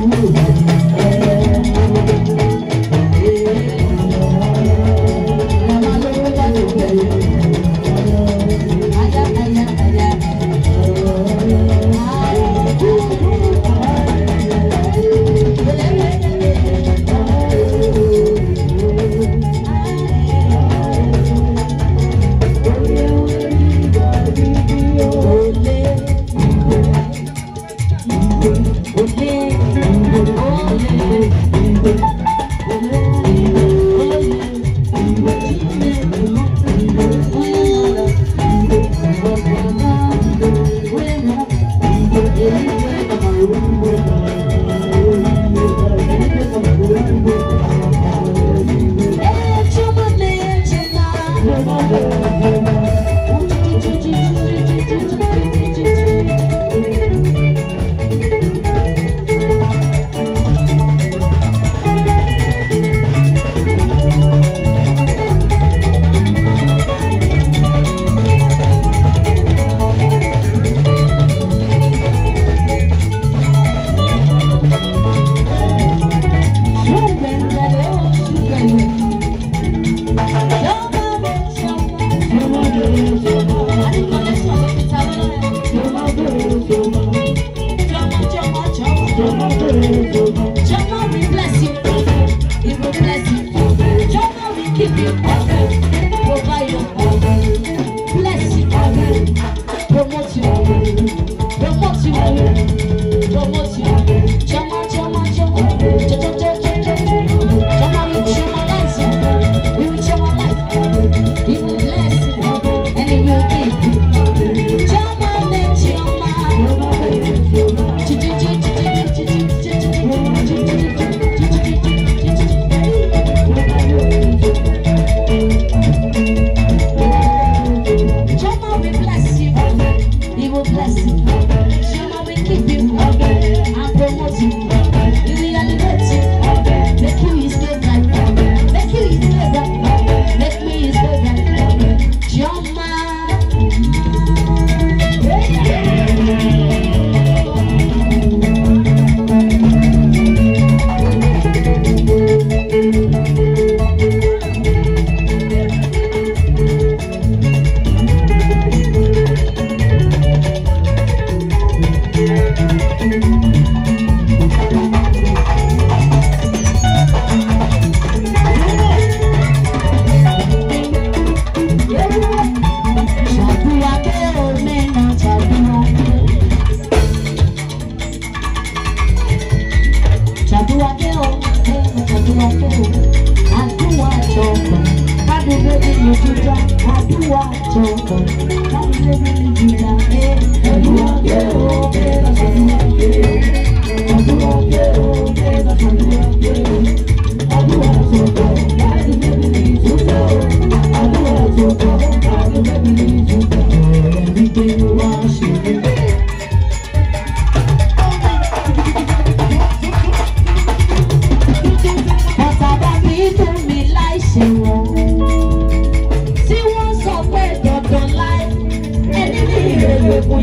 Uhum.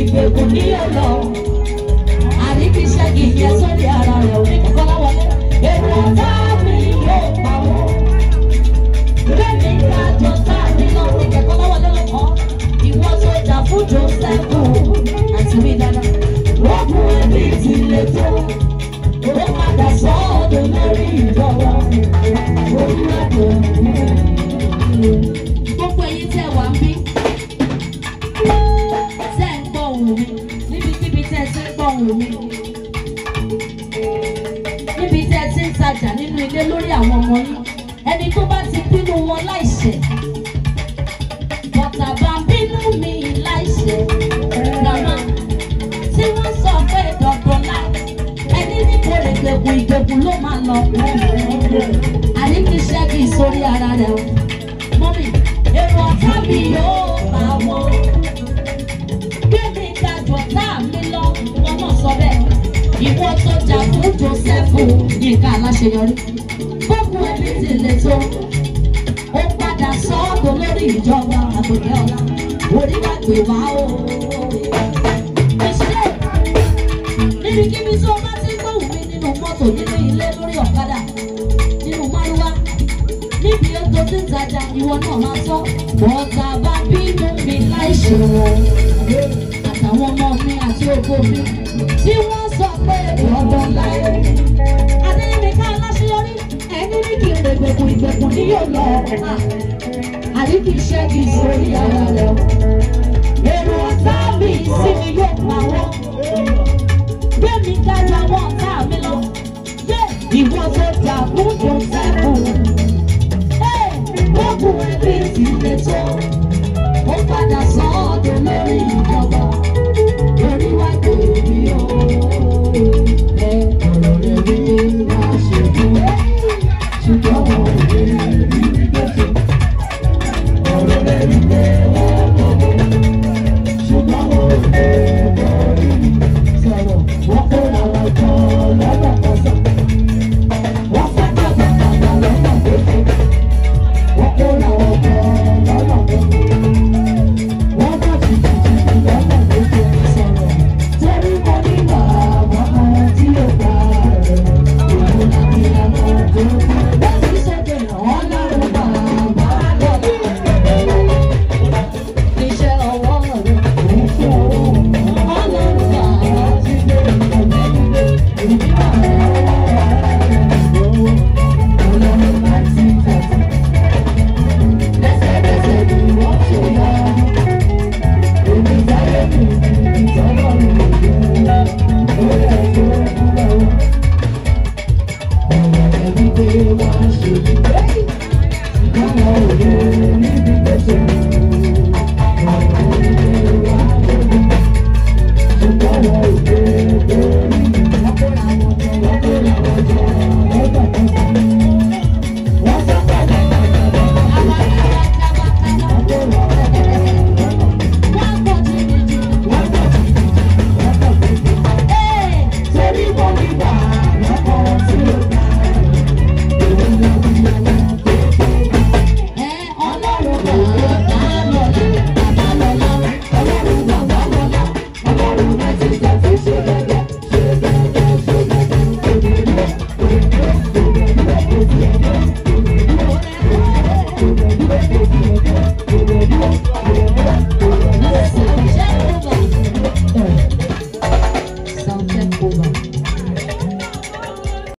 ìgbèkùn ní ọ̀nà àríkíṣẹ́gi jẹ́ sórí ara rẹ̀ o. ọlọ́run mi níbi tí ẹ ti ń tajà nínú ilé lórí àwọn ọmọ yín ẹni tó bá ti bínú wọn láìṣẹ̀ bọ̀tà bá bínú mi láìṣẹ̀ màmá tí wọ́n sọ pé dọ̀dọ̀ láì ẹni ní kò lè gbẹ̀kùn ìgbẹ̀kùn ló Yínká Aláṣeyọrí gbogbo ẹbí ti lè tó ó padà sọ́ọ̀tọ̀ lórí ìjọba àgbẹ̀kẹ́ ọ̀la orí bá gbé wá o. ìṣẹ̀lẹ̀ níbikíbi tó bá ti gbóhùn mi nínú mọ́tò nínú ilé lórí ọ̀kadà nínú márúwá níbi ètò tí ìwọ náà máa tọ́ bọ́ọ̀tà bá bínú mi láì ṣòro àtàwọn ọmọ mi àti ògo mi tí wọ́n gbọ́ pé ọ̀dọ̀ láyé. Adéyẹmíká aláṣeyọrí ẹni ní kí ìgbèkùn ìgbèkùn ní yóò lọ. Àrí kì í ṣe kì í ṣe orí ara rẹ̀ o. Èrò ọ̀tá mi sí mi yóò pa wọ́n. Gbé mi dájú àwọn